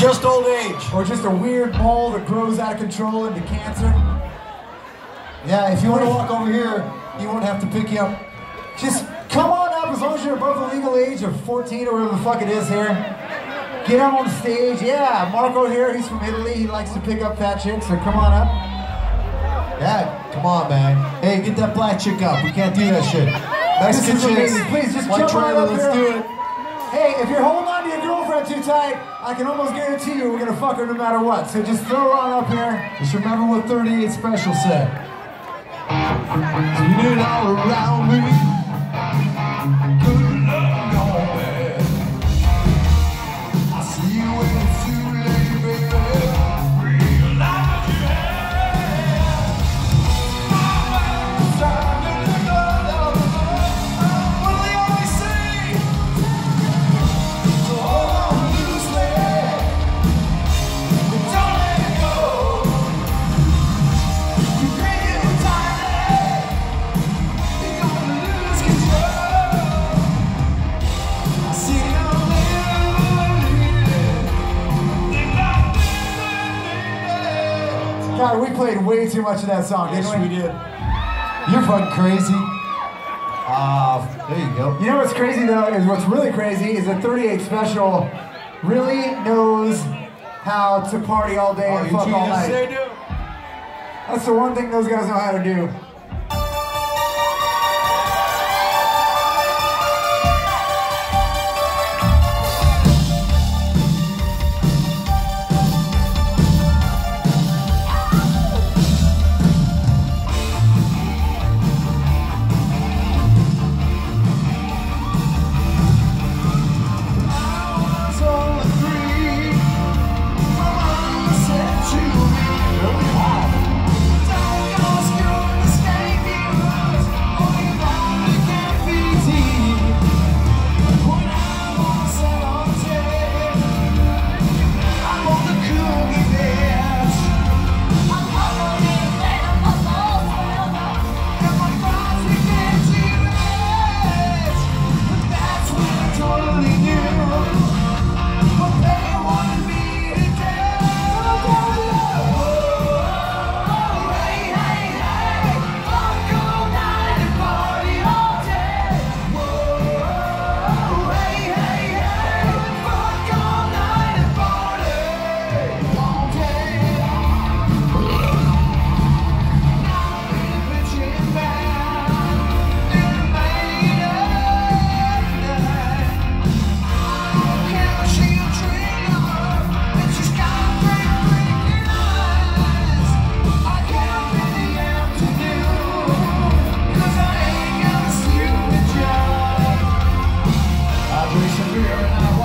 Just old age. Or just a weird mole that grows out of control into cancer. Yeah, if you want to walk over here, he won't have to pick you up. Just come on up as long as you're above the legal age of 14 or whatever the fuck it is here. Get up on the stage. Yeah, Marco here, he's from Italy. He likes to pick up fat chicks, so come on up. Yeah, come on, man. Hey, get that black chick up. We can't do that shit. Mexican chicks. Please just jump right trailer, up let's here. do it. Hey, if you're holding too tight, I can almost guarantee you we're gonna fuck her no matter what. So just throw on up here. Just remember what 38 Special said. You all around me. Played way too much of that song, didn't Yes, we? we did. You're fucking crazy. Ah, there you go. You know what's crazy though is what's really crazy is the 38 Special really knows how to party all day Oh, and fuck all night. That's the one thing those guys know how to do. We are out.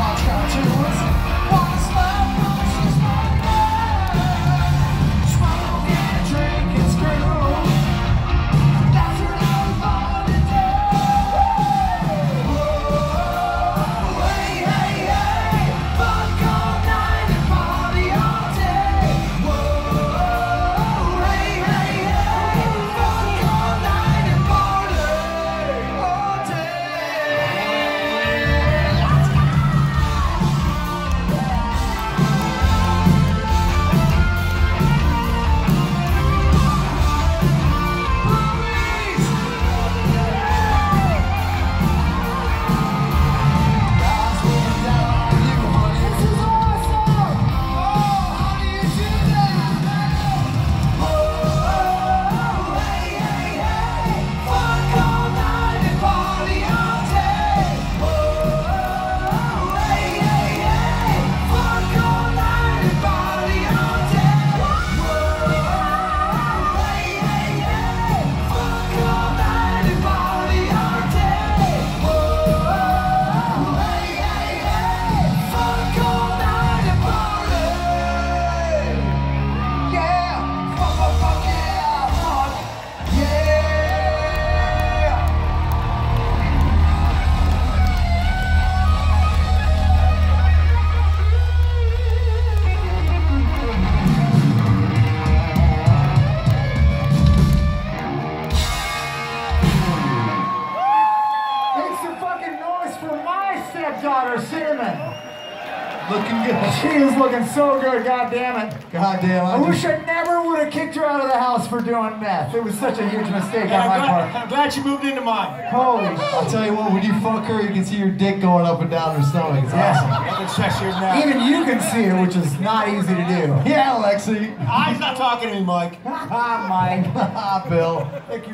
She is looking so good, god damn it. God damn, I I wish I never would have kicked her out of the house for doing meth. It was such a huge mistake And on my I'm, glad, part. I'm glad you moved into mine. Holy I'll tell you what, when you fuck her, you can see your dick going up and down her stomach. It's Yeah. awesome. Nothing sexier than that. Even you can see it, which is not easy to do. Yeah, Lexxi. Eyes not talking to me, Mike. Ah, Mike. Bill. Thank you.